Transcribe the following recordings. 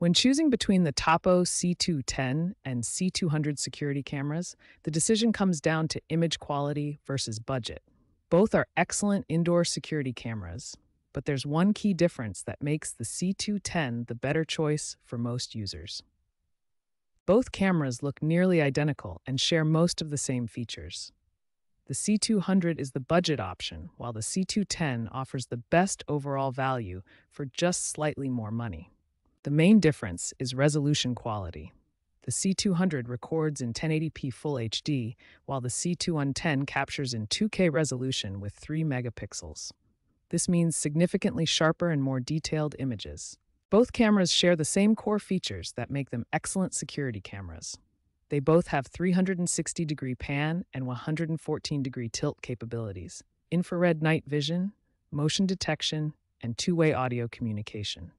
When choosing between the Tapo C210 and C200 security cameras, the decision comes down to image quality versus budget. Both are excellent indoor security cameras, but there's one key difference that makes the C210 the better choice for most users. Both cameras look nearly identical and share most of the same features. The C200 is the budget option, while the C210 offers the best overall value for just slightly more money. The main difference is resolution quality. The C200 records in 1080p Full HD, while the C210 captures in 2K resolution with 3 megapixels. This means significantly sharper and more detailed images. Both cameras share the same core features that make them excellent security cameras. They both have 360 degree pan and 114 degree tilt capabilities, infrared night vision, motion detection, and two way audio communication.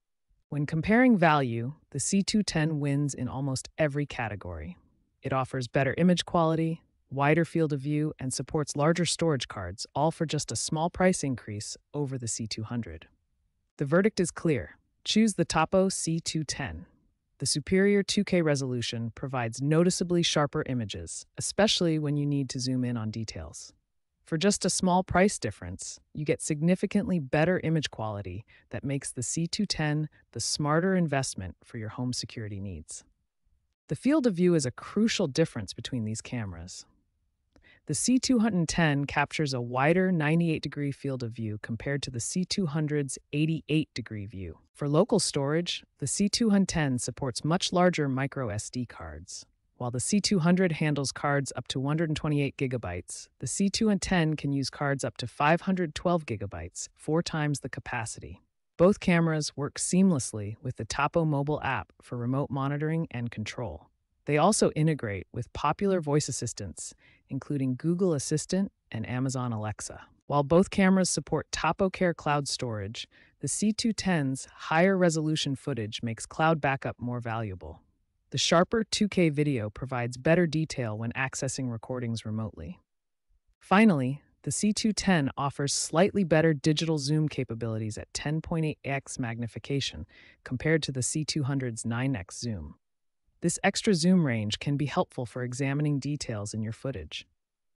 When comparing value, the C210 wins in almost every category. It offers better image quality, wider field of view, and supports larger storage cards, all for just a small price increase over the C200. The verdict is clear choose the Tapo C210. The superior 2K resolution provides noticeably sharper images, especially when you need to zoom in on details. For just a small price difference, you get significantly better image quality that makes the C210 the smarter investment for your home security needs. The field of view is a crucial difference between these cameras. The C210 captures a wider 98 degree field of view compared to the C200's 88 degree view. For local storage, the C210 supports much larger micro SD cards. While the C200 handles cards up to 128 gigabytes, the C210 can use cards up to 512 gigabytes, four times the capacity. Both cameras work seamlessly with the Tapo mobile app for remote monitoring and control. They also integrate with popular voice assistants, including Google Assistant and Amazon Alexa. While both cameras support TapoCare cloud storage, the C210's higher resolution footage makes cloud backup more valuable. The sharper 2K video provides better detail when accessing recordings remotely. Finally, the C210 offers slightly better digital zoom capabilities at 10.8x magnification compared to the C200's 9x zoom. This extra zoom range can be helpful for examining details in your footage.